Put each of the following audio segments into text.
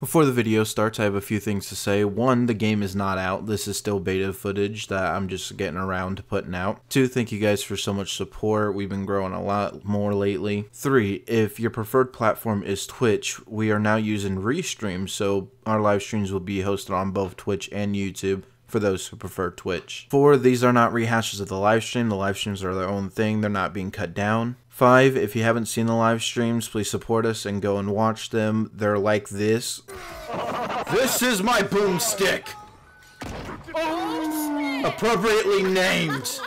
Before the video starts, I have a few things to say. One, the game is not out. This is still beta footage that I'm just getting around to putting out. Two, thank you guys for so much support. We've been growing a lot more lately. Three, if your preferred platform is Twitch, we are now using Restream, so our live streams will be hosted on both Twitch and YouTube for those who prefer Twitch. Four, these are not rehashes of the live stream. The live streams are their own thing. They're not being cut down. Five, if you haven't seen the live streams, please support us and go and watch them. They're like this. This is my boomstick! Appropriately named.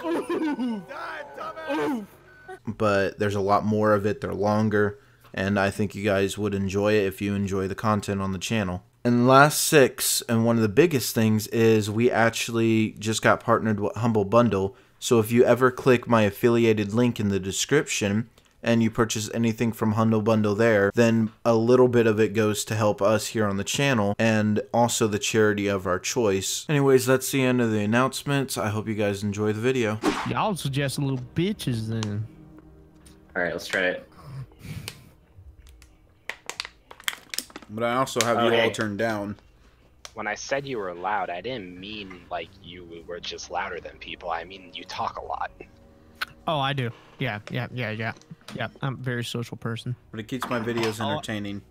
But there's a lot more of it. They're longer. And I think you guys would enjoy it if you enjoy the content on the channel. And last six, and one of the biggest things is we actually just got partnered with Humble Bundle. So if you ever click my affiliated link in the description and you purchase anything from Humble Bundle there, then a little bit of it goes to help us here on the channel and also the charity of our choice. Anyways, that's the end of the announcements. I hope you guys enjoy the video. Y'all suggest little bitches then. All right, let's try it. But I also have you Okay. all turned down. when I said you were loud, I didn't mean like you were just louder than people. I mean you talk a lot. Oh, I do. Yeah, yeah, yeah, yeah. Yeah, I'm a very social person. But it keeps my videos entertaining.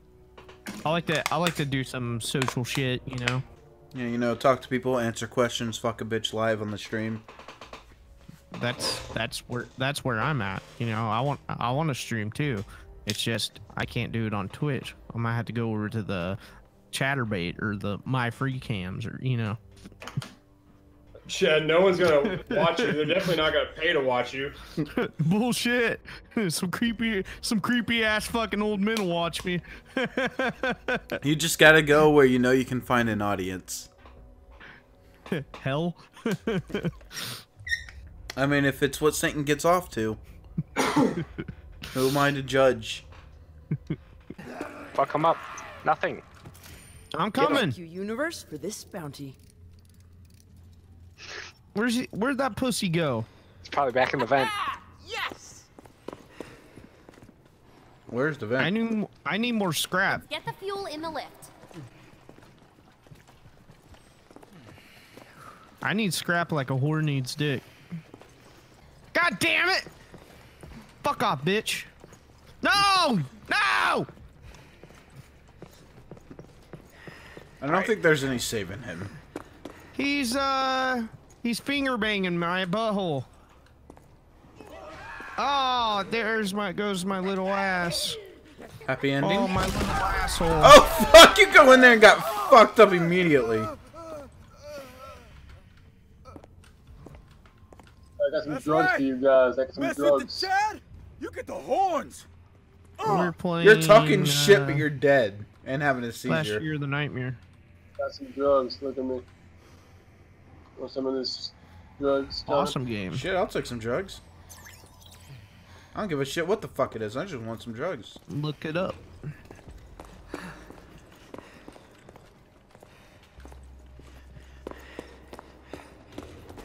I like to I like to do some social shit, you know. Yeah, you know, talk to people, answer questions, fuck a bitch live on the stream. That's that's where that's where I'm at. You know, I want I want to stream too. It's just I can't do it on Twitch. I might have to go over to the Chaturbate or the My Free Cams or you know. Chad, no one's gonna watch you. They're definitely not gonna pay to watch you. Bullshit. some creepy some creepy ass fucking old men watch me. You just gotta go where you know you can find an audience. Hell. I mean, if it's what Satan gets off to, who am I to judge? Fuck him up. Nothing. I'm coming. Thank you, universe, for this bounty. Where's he, where'd that pussy go? It's probably back in the vent. Ah, yes! Where's the vent? I vent? need I need more scrap. Get the fuel in the lift. I need scrap like a whore needs dick. God damn it! Fuck off, bitch. No! No! I don't think there's any saving him. He's uh he's finger banging my butthole. Oh, there's my goes my little ass. Happy ending? Oh my little asshole. Oh, fuck! You go in there and got fucked up immediately. I got some drugs for you guys. I got some drugs. Chad, you get the horns. We're playing. You're talking shit, uh, but you're dead and having a seizure. Last seizure. year, the nightmare. Got some drugs. Look at me. Want some of this drugs? John? Awesome game. Shit, I'll take some drugs. I don't give a shit what the fuck it is. I just want some drugs. Look it up.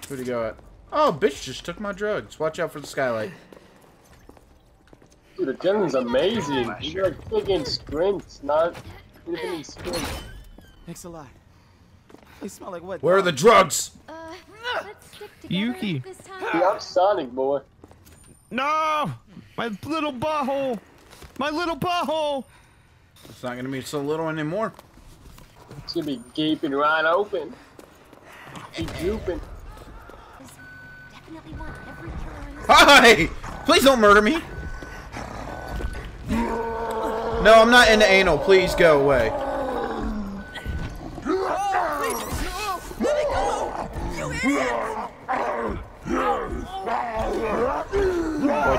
Who'd he go at? Oh, bitch just took my drugs. Watch out for the skylight. Dude, the gentleman's amazing. He's like freaking sprints, not even sprint. Thanks a lot. They smell like what? Where are the drugs? Uh, let's stick Yuki. this See, time. I'm Sonic, boy. No! My little butthole! My little butthole! It's not gonna be so little anymore. It's gonna be gaping right open. Be drooping. Definitely want every killer in this Hi! Please don't murder me. No, I'm not into anal. Please go away. Boy,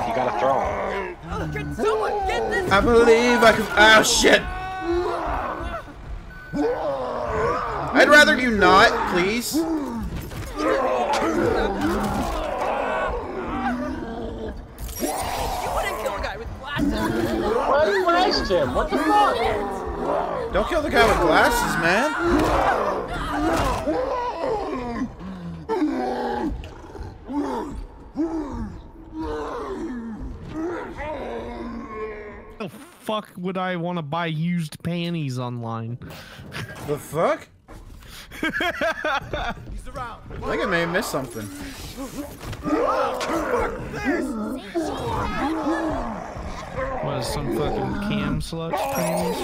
you gotta throw him. Can someone get this? I believe I can. Oh shit! I'd rather you not, please. Why you flashed him? What the fuck? Don't kill the guy with glasses, man. fuck would I want to buy used panties online? The fuck? He's around. I think I may have missed something. Was some fucking cam sluts panties?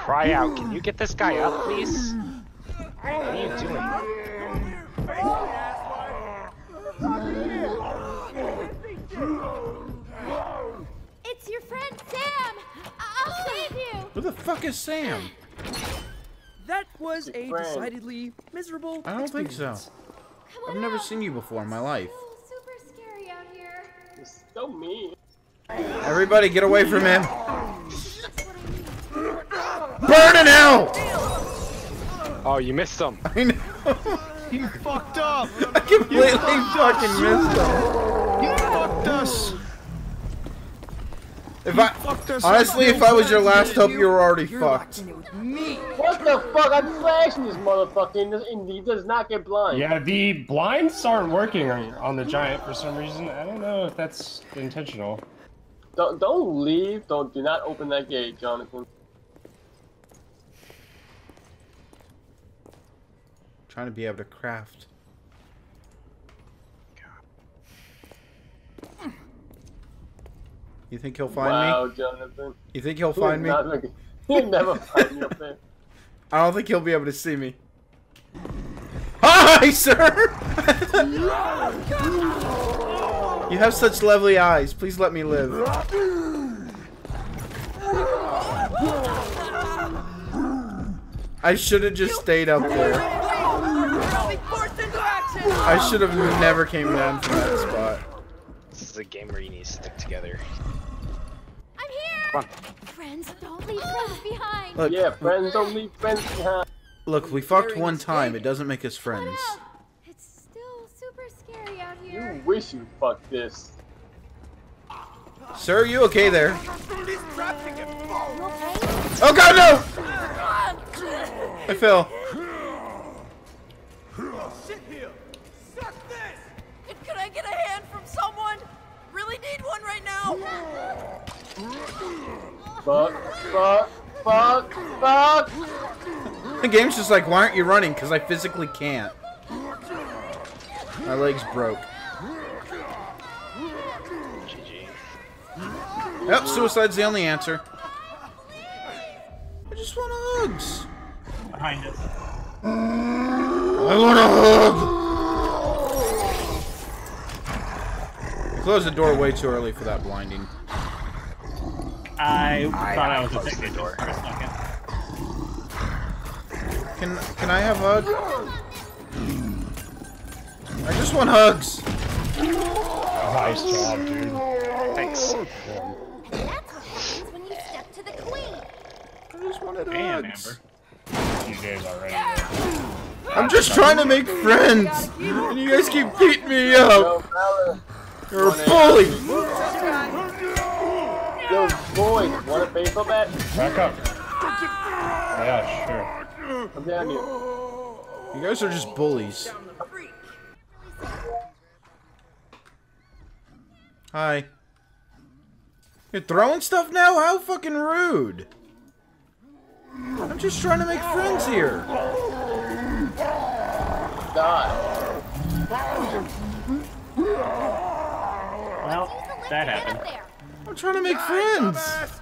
Cry out. Can you get this guy up, please? What are you doing? It's your friend Sam. I'll save you. Who the fuck is Sam? That was a Friend. decidedly miserable. I don't think so. experience. Come I've never out. seen you before in my life. Oh, super scary out here. It's so mean. Everybody get away from him. That's what I need. Burn in hell! Oh, you missed him. I know. You fucked up! I completely fucking missed him. You fucked us! If I honestly, if I was your last hope, you were already You're fucked. locked in it with me. What the fuck? I'm flashing this motherfucker and, he does not get blind. Yeah, the blinds aren't working on, on the giant for some reason. I don't know if that's intentional. Don't don't leave. Don't do not open that gate, Jonathan. Trying to be able to craft. You think he'll find wow, me? Jonathan. You think he'll He find me? looking- He'll never find you up there. I don't think he'll be able to see me. Hi, sir! you have such lovely eyes. Please let me live. I should have just stayed up there. I'll be forced into action. I should have never came down from that spot. This is a game where you need to stick together. I'm here. Come Friends, don't leave friends behind. Look, Yeah, friends don't leave friends behind. look, we fucked one time. It doesn't make us friends. It's still super scary out here. You wish you fucked this. Sir, are you okay there? You okay? Oh god, no! I fell. Fuck, fuck, fuck, fuck. The game's just like, why aren't you running? Because I physically can't. My legs broke. GG. Yep, suicide's the only answer. I just want hugs. Behind us. I want a hug. Closed the door way too early for that blinding. I, I- thought I I was a closed the ticket door. for a second. Can can I have a hug? I just want hugs. Nice job, dude. Thanks. That's what happens when you step to the queen. I just wanted Damn, hugs. Amber. A few days already. I'm just trying to make friends, and you guys keep beating me up. You're a bully. Yo, boys, want a baseball bat? Back up. Yeah, sure. Come down here. You guys are just bullies. Hi. You're throwing stuff now? How fucking rude. I'm just trying to make friends here. Die. Well, that happened. Up there. I'm trying to make friends.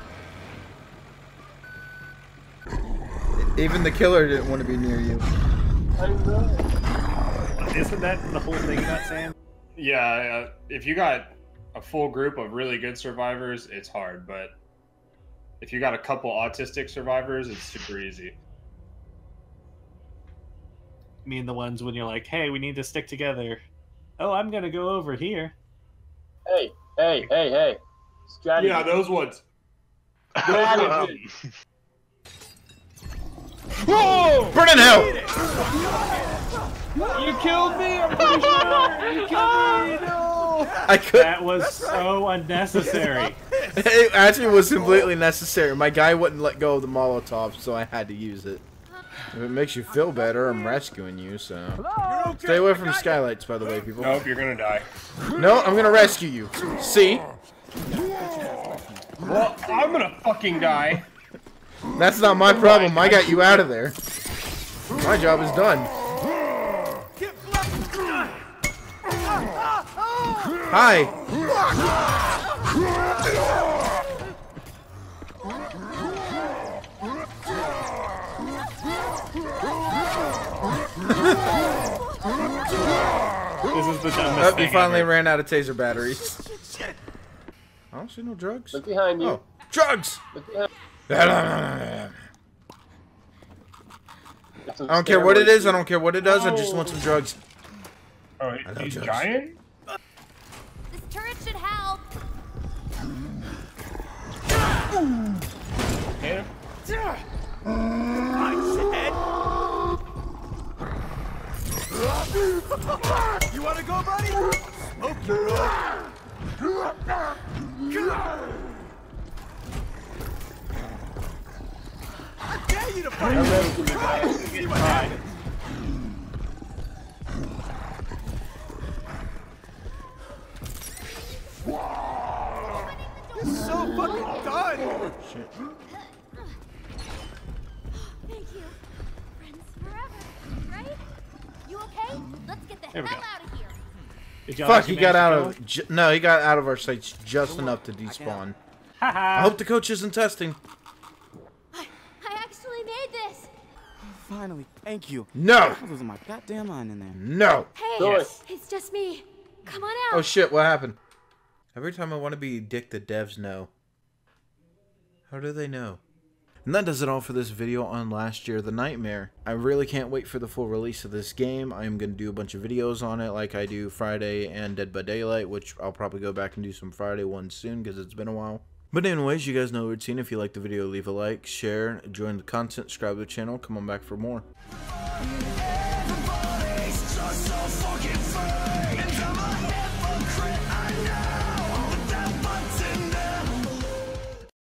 Even the killer didn't want to be near you. Isn't that the whole thing about Sam? Yeah, uh, if you got a full group of really good survivors, it's hard, but if you got a couple autistic survivors, it's super easy. I mean, the ones when you're like, hey, we need to stick together. Oh, I'm gonna go over here. Hey, hey, hey, hey. Strategy. Yeah, those ones. Strategy. Whoa! Burn in hell! You killed me. I'm pretty sure. You killed me. Oh, no. I could. That was so unnecessary. It actually was completely necessary. My guy wouldn't let go of the Molotov, so I had to use it. If it makes you feel better, I'm rescuing you, so. Stay away from skylights, by the way, people. Nope, you're gonna die. No, I'm gonna rescue you. See? Well, I'm gonna fucking die. That's not my problem. I got you out of there. My job is done. Hi. This is the dumbest Oh, thing you finally ever. ran out of taser batteries. I don't see no drugs. Look behind you. Oh, drugs! Look behind. I don't care what it is. I don't care what it does. I just want some drugs. Oh, love he's drugs. giant? This turret should help. Yeah. You wanna go, buddy? Smoke your I dare you to fight! I rescued the guy. See what happens. You're so fucking done! Shit. Thank you. Friends forever, right? You okay? Let's get the There we hell go. out of here. Did y'all Fuck, he got out of. Ju- no, he got out of our sights just enough to despawn. go? Haha. I hope the coach isn't testing. I, I actually made this. Finally, thank you. No! I was losing my goddamn mind in there. No! Hey, Zoe. it's just me. Come on out. Oh shit, what happened? Every time I want to be a dick, the devs know. How do they know? And that does it all for this video on last year, The Nightmare. I really can't wait for the full release of this game. I am going to do a bunch of videos on it like I do Friday and Dead by Daylight, which I'll probably go back and do some Friday ones soon because it's been a while. But anyways, you guys know the routine. If you liked the video, leave a like, share, join the content, subscribe to the channel, come on back for more.